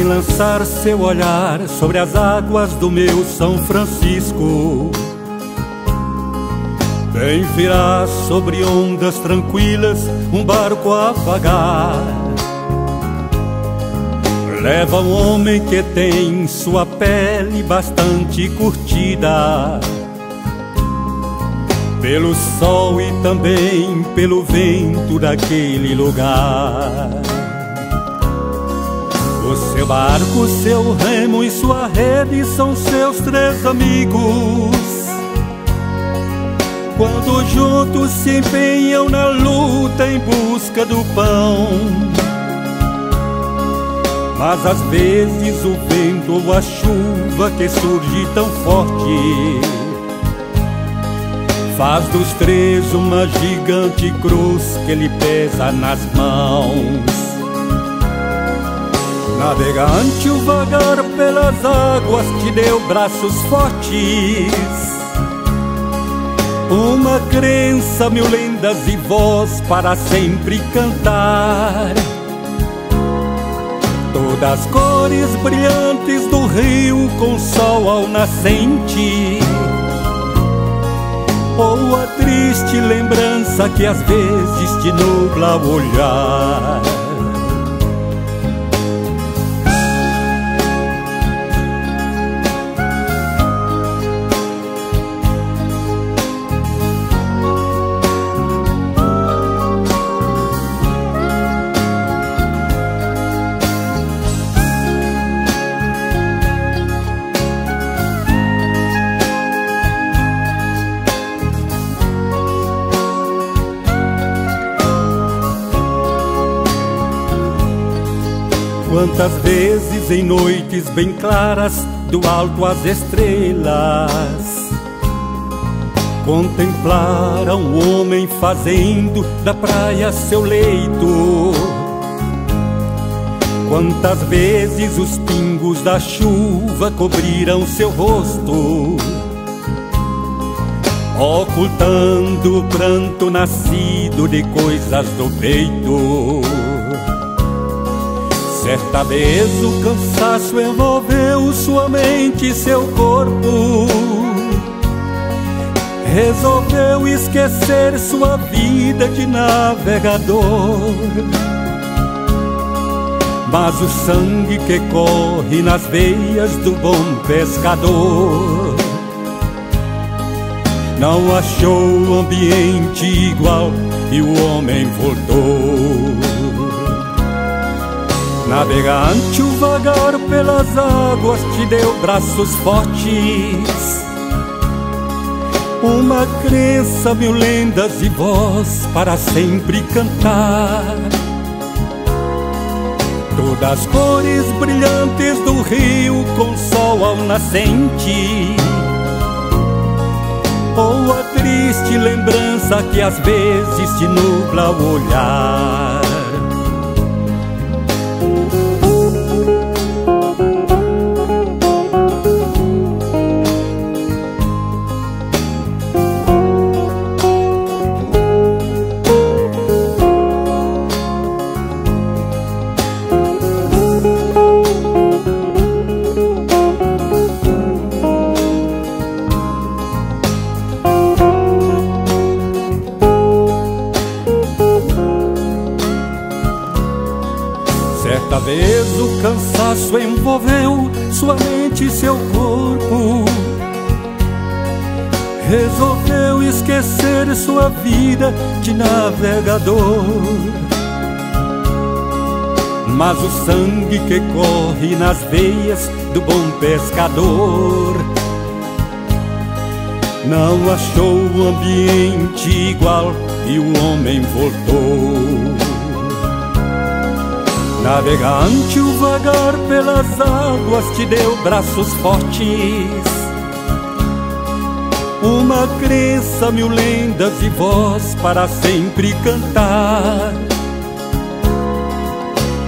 lançar seu olhar sobre as águas do meu São Francisco. Bem virá sobre ondas tranquilas um barco a vagar. Leva um homem que tem sua pele bastante curtida pelo sol e também pelo vento daquele lugar. Seu barco, seu remo e sua rede são seus três amigos. Quando juntos se empenham na luta em busca do pão. Mas às vezes o vento ou a chuva que surge tão forte Faz dos três uma gigante cruz que lhe pesa nas mãos. Navegante, o vagar pelas águas te deu braços fortes. Uma crença, mil lendas e voz para sempre cantar. Todas as cores brilhantes do rio com sol ao nascente ou a triste lembrança que às vezes te nubla o olhar. Quantas vezes em noites bem claras do alto as estrelas contemplaram o homem fazendo da praia seu leito. Quantas vezes os pingos da chuva cobriram seu rosto, ocultando o pranto nascido de coisas do peito. Certa vez o cansaço envolveu sua mente e seu corpo. Resolveu esquecer sua vida de navegador. Mas o sangue que corre nas veias do bom pescador não achou ambiente igual e o homem voltou. Navegante, o vagar pelas águas te deu braços fortes. Uma crença, mil lendas e voz para sempre cantar. Todas as cores brilhantes do rio com sol ao nascente. Ou a triste lembrança que às vezes te nubla o olhar. Cansaço envolveu sua mente e seu corpo. Resolveu esquecer sua vida de navegador. Mas o sangue que corre nas veias do bom pescador não achou o ambiente igual e o homem voltou. Navegante, o vagar pelas águas te deu braços fortes. Uma crença, mil lendas e voz para sempre cantar.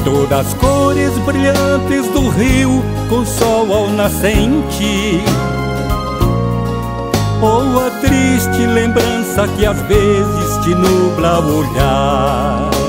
Todas as cores brilhantes do rio com sol ao nascente. Ou a triste lembrança que às vezes te nubla o olhar.